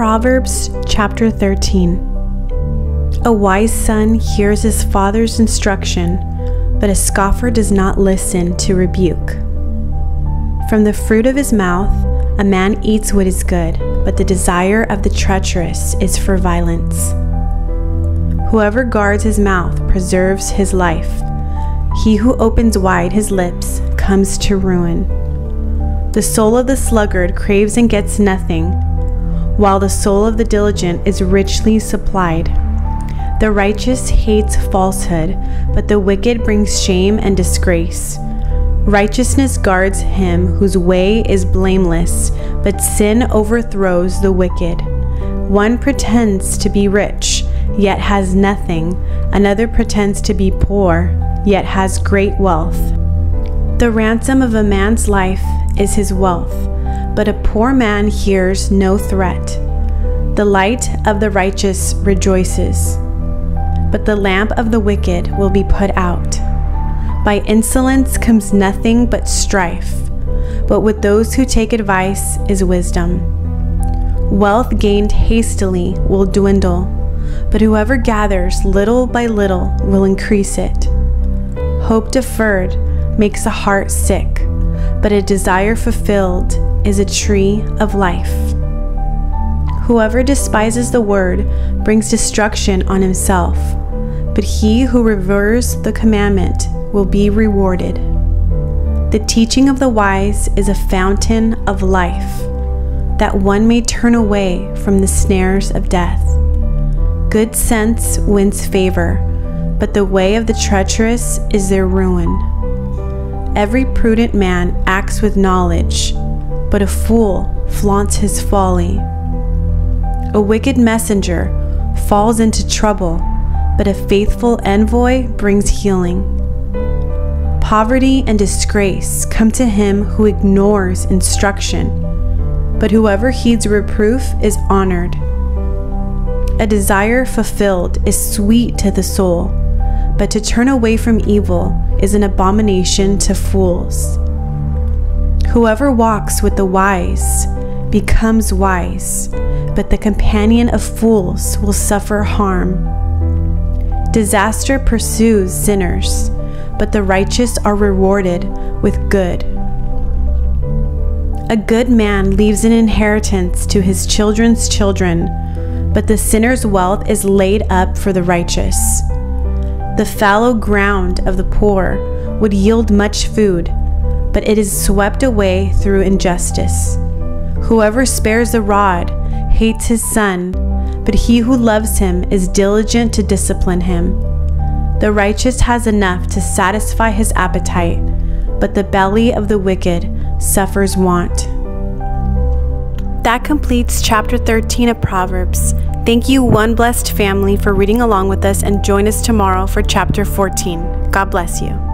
Proverbs chapter 13 A wise son hears his father's instruction, but a scoffer does not listen to rebuke. From the fruit of his mouth, a man eats what is good, but the desire of the treacherous is for violence. Whoever guards his mouth preserves his life. He who opens wide his lips comes to ruin. The soul of the sluggard craves and gets nothing while the soul of the diligent is richly supplied. The righteous hates falsehood, but the wicked brings shame and disgrace. Righteousness guards him whose way is blameless, but sin overthrows the wicked. One pretends to be rich, yet has nothing. Another pretends to be poor, yet has great wealth. The ransom of a man's life is his wealth but a poor man hears no threat. The light of the righteous rejoices, but the lamp of the wicked will be put out. By insolence comes nothing but strife, but with those who take advice is wisdom. Wealth gained hastily will dwindle, but whoever gathers little by little will increase it. Hope deferred makes the heart sick, but a desire fulfilled is a tree of life. Whoever despises the word brings destruction on himself, but he who reveres the commandment will be rewarded. The teaching of the wise is a fountain of life, that one may turn away from the snares of death. Good sense wins favor, but the way of the treacherous is their ruin. Every prudent man acts with knowledge but a fool flaunts his folly. A wicked messenger falls into trouble, but a faithful envoy brings healing. Poverty and disgrace come to him who ignores instruction, but whoever heeds reproof is honored. A desire fulfilled is sweet to the soul, but to turn away from evil is an abomination to fools. Whoever walks with the wise becomes wise, but the companion of fools will suffer harm. Disaster pursues sinners, but the righteous are rewarded with good. A good man leaves an inheritance to his children's children, but the sinner's wealth is laid up for the righteous. The fallow ground of the poor would yield much food but it is swept away through injustice. Whoever spares the rod hates his son, but he who loves him is diligent to discipline him. The righteous has enough to satisfy his appetite, but the belly of the wicked suffers want. That completes chapter 13 of Proverbs. Thank you, One Blessed Family, for reading along with us and join us tomorrow for chapter 14. God bless you.